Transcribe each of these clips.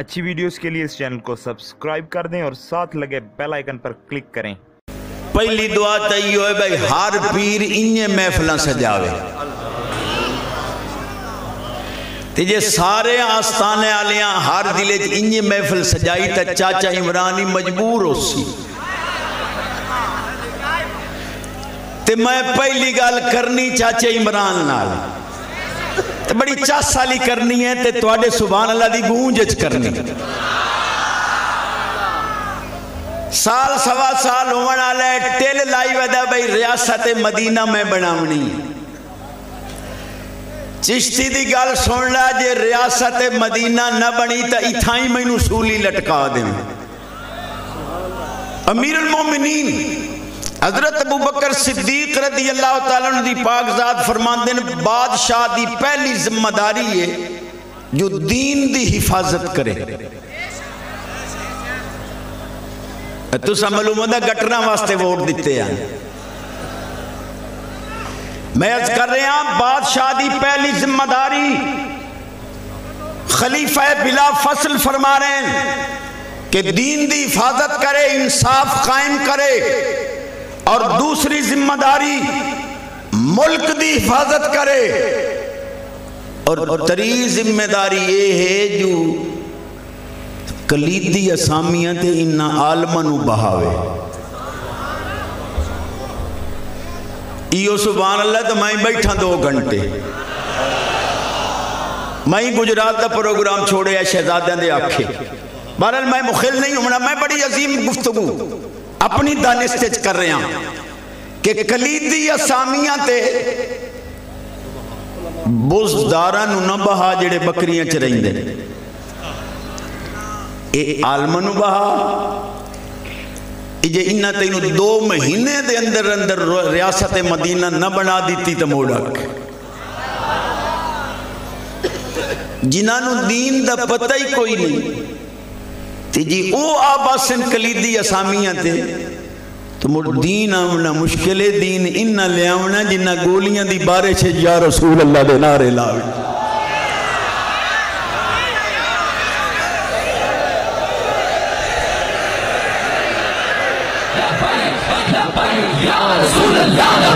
اچھی ویڈیوز کے لیے اس چینل کو سبسکرائب کر دیں اور ساتھ لگے بیل آئیکن پر کلک کریں۔ پہلی دعا تئی ہوئے بھائی، ہر پیر انجے محفلہ سجاوے۔ تے سارے آستانے آلیاں ہر دلے انجے محفل سجائی تا چاچا عمرانی مجبور ہو سی تے میں پہلی گال کرنی چاچے عمران نال۔ تے بڑی چاس سالی کرنی ہے تے توڑے سبحان اللہ دی گونجج کرنی سال سوا سال ہونا لے ٹیل لائی ویدہ بھئی ریاست مدینہ میں بناونی چشتی دی گال سن لا جے ریاست مدینہ نہ بنی تا اتھائی میں نسولی لٹکا دیں امیر المومنین حضرت ابو بکر صدیق رضی اللہ تعالیٰ نے دی پاک ذات فرمان دین بادشاہ دی پہلی ذمہ داری ہے جو دین دی حفاظت کرے۔ تو سمجھو دا گٹنا واسطے ووٹ دیتے ہیں۔ میں از کر رہے ہیں بادشاہ دی پہلی ذمہ داری خلیفہ بلا فصل فرما رہے ہیں کہ دین دی حفاظت کرے، انصاف قائم کرے۔ اور دوسری ذمہ داری، ملک دی حفاظت کرے۔ اور تری ذمہ داری یہ ہے جو کلیدی اسامیاں تے انہا عالمانو بہاوے۔ ایو سبحان اللہ تو میں بیٹھا دو گھنٹے۔ میں گجرات دا پروگرام چھوڑے ہیں شہزادہ دے آکھے۔ بہرحال میں مخل نہیں ہوں، میں بڑی عظیم گفتگو۔ اپنی دانستج کر رہے ہیں کہ کلیدی اسامیاں تے بزداران نہ بہا جڑے بکریاں چرہیں دے اے عالمنو بہا۔ جے انہ تینو دو مہینے دے اندر اندر ریاست مدینہ نہ بنا دیتی تا موڑک جنانو دین دا پتہ ہی کوئی نہیں۔ تی جی او آباسن کلیدی اسامیاں تے تو مڑ دین آمنا مشکل دین انہ لے آمنا جنہ گولیاں دی بارے چھے یا رسول اللہ دے نارے لاوی رسول اللہ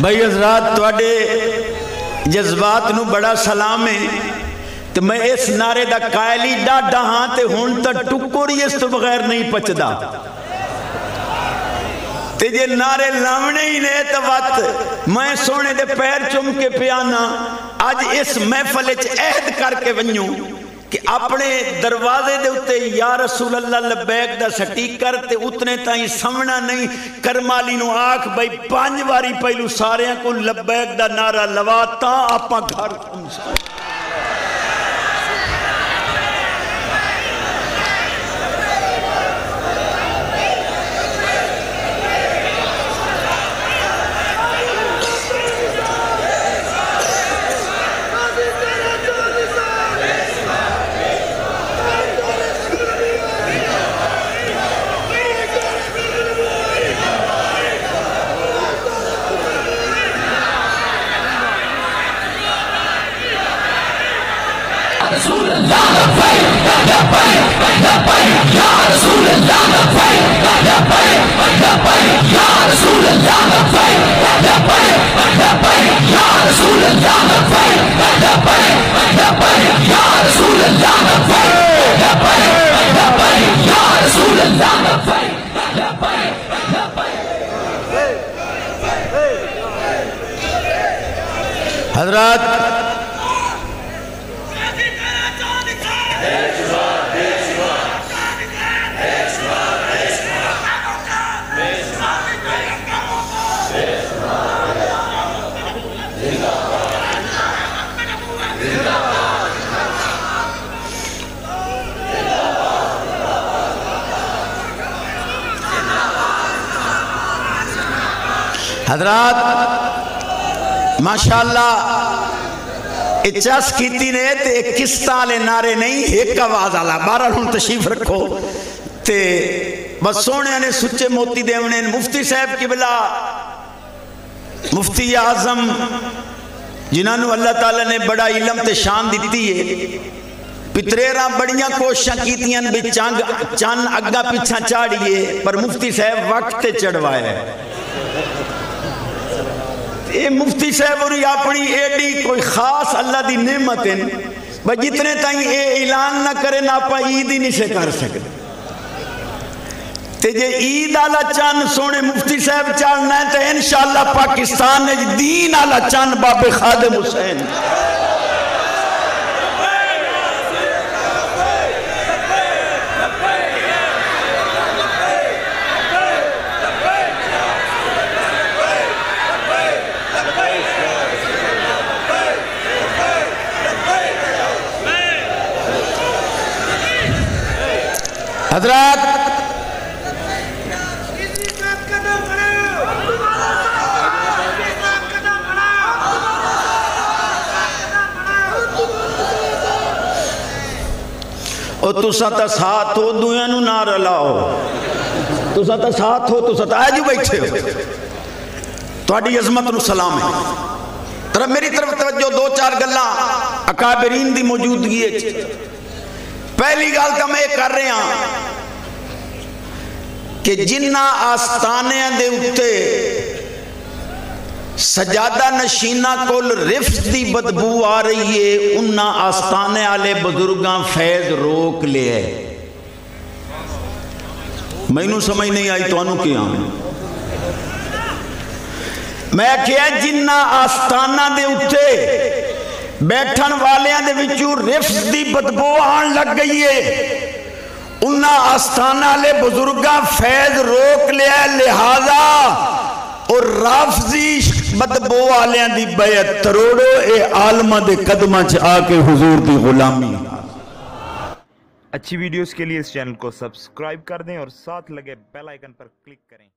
بھائی حضرات توڑے جذبات نو بڑا سلام ہے۔ تو میں اس نعرے دا قائلی ڈاڈا ہاں تے ہون تا ٹکوری اس تو بغیر نہیں پچدا۔ تے جے نعرے لامنے ہی نہیں تا وقت میں سونے دے پیر چم کے پیانا آج اس محفل اچ عہد کر کے ونیوں کہ اپنے دروازے دے اتے یا رسول اللہ لبیک دا سٹیکر تے اتنے تائیں سمنا نہیں، کرمالی نو آنکھ بھائی پانچ واری پہلو سارے کو لبیک دا نعرہ لواتا آپا گھر کھنسا رسول حضرات حضرات، ماشاءاللہ، اچاس کیتی نے تے کستا لے نعرے نہیں، ایک آواز آلا بارہ ہوں تشریف رکھو۔ تے بس سونے نے سچے موتی دیونے مفتی صاحب کی بلا مفتی اعظم، جنہوں اللہ تعالیٰ نے بڑا علم تے شان دیتی ہے۔ پتریرہ بڑیاں کوششاں کیتیاں بھی چانگ چان اگا پیچھا چاڑیے پر مفتی صاحب وقت تے چڑھوائے ہے۔ اے مفتی صاحب اور اپنی ایڈی کوئی خاص اللہ دی نعمت ہے۔ بھائی جتنے تائیں اے اعلان نہ کرے نہ پا عید ہی نہیں سے کر سکتے۔ تے جے عید آلا چان سونے مفتی صاحب چاننا ہے تو انشاءاللہ پاکستان دین آلا چان باب خادم حسین۔ حضرات، او تسا تا ساتھ ہو دویاں نو نہ رلاؤ تسا تا ساتھ ہو تسا تا آجو بیٹھے ہو۔ تواڈی عظمت نو سلام ہے۔ طرف میری طرف توجہ، دو چار گلاں اکابرین دی موجودگی ہے۔ پہلی گل تو میں کر رہا ہوں کہ جنہ آستانے دے اتے سجادہ نشینہ کول رفت دی بدبو آ رہی ہے انہ آستانے آلے بزرگاں فیض روک لے میں انہوں سمجھ نہیں آئی تو انہوں کیا میں کیا جنہ آستانہ دے اتے بیٹھن والیاں دے وچوں رفت دی بدبو آن لگ گئی ہے۔ انہا آستانہ لے بزرگاں فیض روک لیا لہذا اور رافضی بدبو والیاں دی بیعت تروڑو، اے عالمہ دے قدمہ چاہ کے حضور دی غلامی۔ اچھی ویڈیوز کے لیے اس چینل کو سبسکرائب کر دیں اور ساتھ لگے بیل آئیکن پر کلک کریں۔